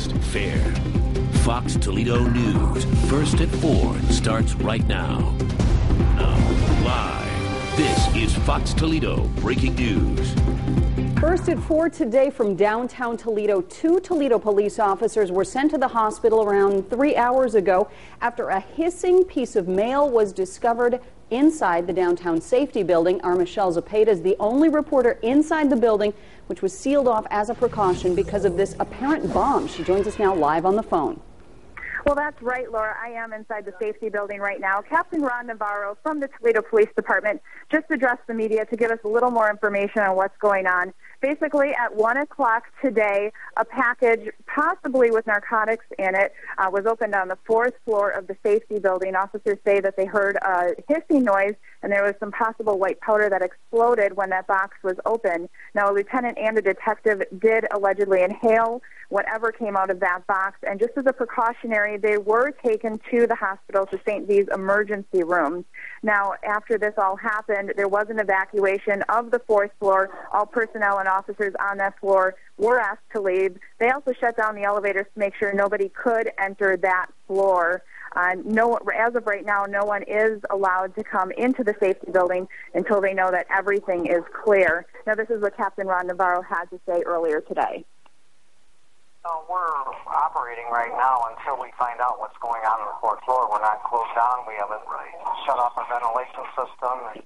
fast, fair. Fox Toledo News, first at 4, starts right now. Now, live, this is Fox Toledo Breaking News. First at 4 today from downtown Toledo, two Toledo police officers were sent to the hospital around three hours ago after a hissing piece of mail was discovered inside the downtown safety building. Our Michelle Zapata is the only reporter inside the building, which was sealed off as a precaution because of this apparent bomb. She joins us now live on the phone. Well, that's right, Laura. I am inside the safety building right now. Captain Ron Navarro from the Toledo Police Department just addressed the media to give us a little more information on what's going on. Basically, at 1 o'clock today, a package, possibly with narcotics in it, uh, was opened on the fourth floor of the safety building. Officers say that they heard a hissing noise and there was some possible white powder that exploded when that box was opened. Now, a lieutenant and a detective did allegedly inhale whatever came out of that box, and just as a precautionary, they were taken to the hospital to St. V's emergency room. Now, after this all happened, there was an evacuation of the fourth floor. All personnel and officers on that floor were asked to leave. They also shut down the elevators to make sure nobody could enter that floor. Uh, no, as of right now, no one is allowed to come into the safety building until they know that everything is clear. Now, this is what Captain Ron Navarro had to say earlier today. So we're operating right now until we find out what's going on on the fourth floor. We're not closed down. We haven't shut off our ventilation system.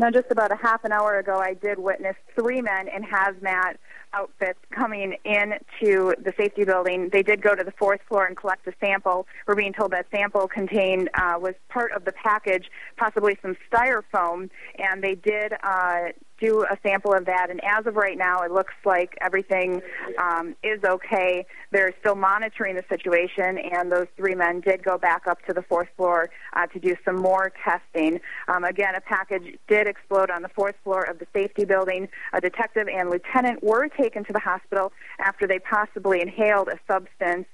Now, just about a half an hour ago, I did witness three men in hazmat outfits coming into the safety building. They did go to the fourth floor and collect a sample. We're being told that sample contained uh, was part of the package, possibly some styrofoam, and they did uh, do a sample of that. And as of right now, it looks like everything um, is okay. They're still monitoring the situation, and those three men did go back up to the fourth floor uh, to do some more testing. Um, again, a package did explode on the fourth floor of the safety building. A detective and lieutenant were taken to the hospital after they possibly inhaled a substance.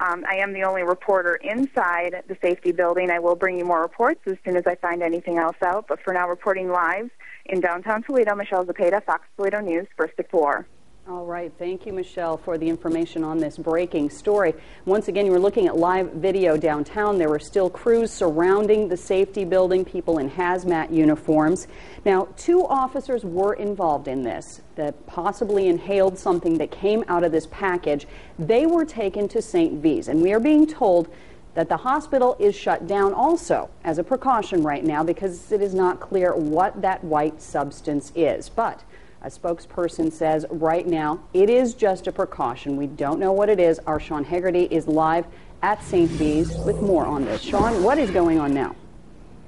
Um, I am the only reporter inside the safety building. I will bring you more reports as soon as I find anything else out. But for now, reporting live in downtown Toledo, Michelle Zapata, Fox Toledo News, First at 4. All right. Thank you, Michelle, for the information on this breaking story. Once again, you were looking at live video downtown. There were still crews surrounding the safety building, people in hazmat uniforms. Now, two officers were involved in this that possibly inhaled something that came out of this package. They were taken to St. V's, and we are being told that the hospital is shut down also as a precaution right now because it is not clear what that white substance is. But a spokesperson says right now it is just a precaution. We don't know what it is. Our Sean Hegarty is live at St. V's with more on this. Sean, what is going on now?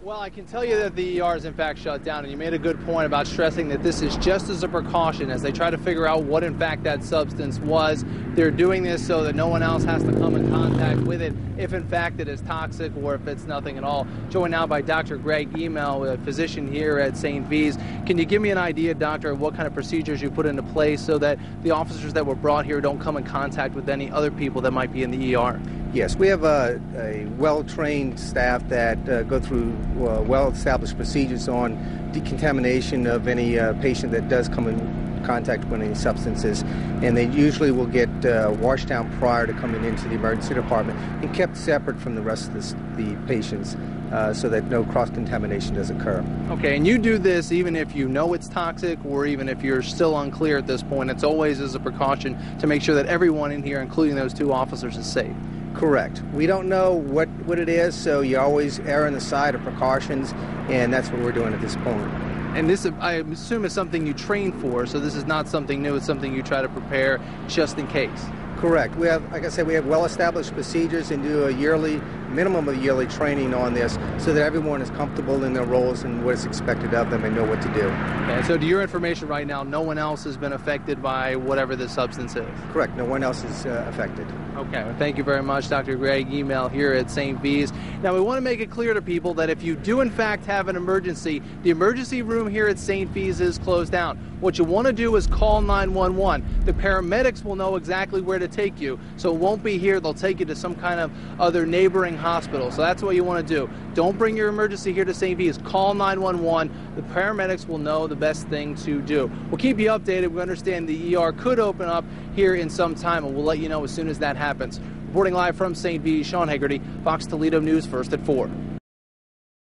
Well, I can tell you that the ER is in fact shut down, and you made a good point about stressing that this is just as a precaution as they try to figure out what in fact that substance was. They're doing this so that no one else has to come in contact with it if in fact it is toxic or if it's nothing at all. Joined now by Dr. Greg Email, a physician here at St. V's. Can you give me an idea, doctor, of what kind of procedures you put into place so that the officers that were brought here don't come in contact with any other people that might be in the ER? Yes, we have a, a well-trained staff that uh, go through uh, well-established procedures on decontamination of any uh, patient that does come in contact with any substances, and they usually will get uh, washed down prior to coming into the emergency department and kept separate from the rest of the, the patients. Uh, so that no cross contamination does occur. Okay, and you do this even if you know it's toxic or even if you're still unclear at this point. It's always as a precaution to make sure that everyone in here, including those two officers, is safe. Correct. We don't know what, what it is, so you always err on the side of precautions, and that's what we're doing at this point. And this, I assume, is something you train for, so this is not something new. It's something you try to prepare just in case. Correct. We have, like I said, we have well-established procedures and do a yearly, minimum of yearly training on this so that everyone is comfortable in their roles and what is expected of them and know what to do. Okay, so to your information right now, no one else has been affected by whatever this substance is? Correct. No one else is uh, affected. Okay. Well, thank you very much, Dr. Greg. Email here at St. V's. Now, we want to make it clear to people that if you do, in fact, have an emergency, the emergency room here at St. V's is closed down. What you want to do is call 911. The paramedics will know exactly where to take you, so it won't be here. They'll take you to some kind of other neighboring hospital. So that's what you want to do. Don't bring your emergency here to St. V's. Call 911. The paramedics will know the best thing to do. We'll keep you updated. We understand the ER could open up here in some time, and we'll let you know as soon as that happens. Reporting live from St. V, Sean Haggerty, Fox Toledo News, first at 4.